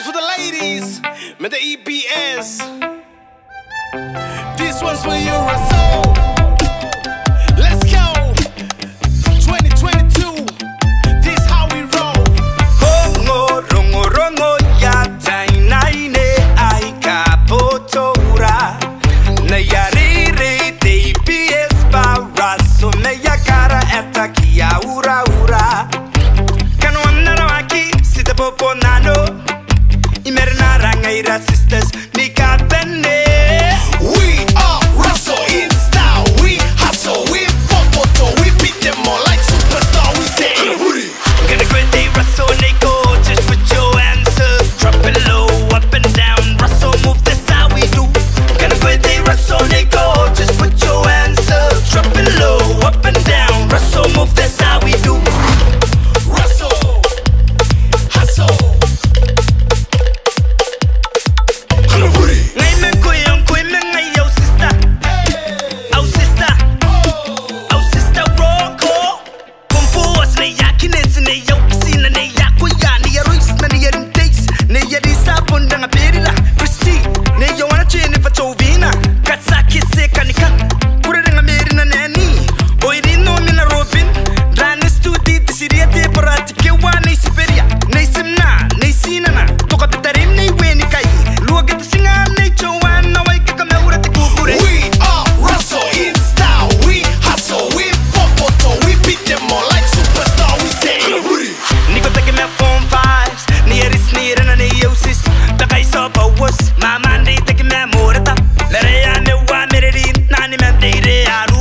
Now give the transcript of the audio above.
one's for the ladies, met the E.P.S. This one's for your Imerna ranga ira sisters. me mentiré a